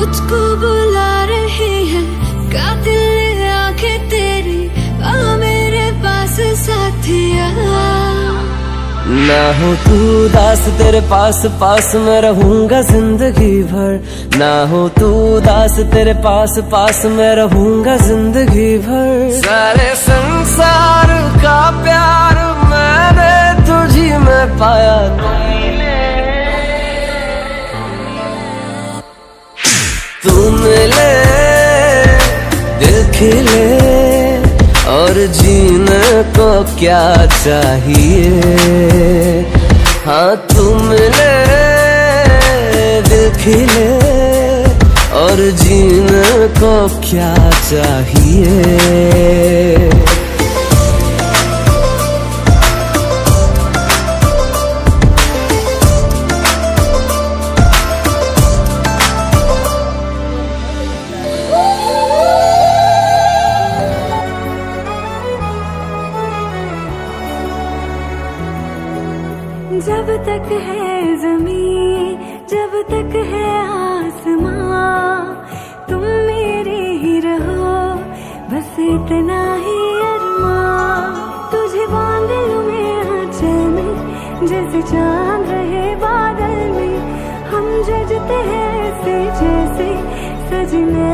को बुला रही है। कातिल आँखें तेरी आ मेरे पास साथिया। ना हो तू दास तेरे पास पास मैं रहूँगा ज़िंदगी भर। ना हो तू दास तेरे पास पास मैं रहूँगा ज़िंदगी भर। खिले और जीने को क्या चाहिए? हाँ तुम ले दिल खिले और जीने को क्या चाहिए? तक है आसमां। तुम मेरे ही रहो, बस इतना ही अरमा तुझे बादल लूँ मैं में, जैसे चाँद रहे बादल में। हम जजते हैं ऐसे जैसे, सजने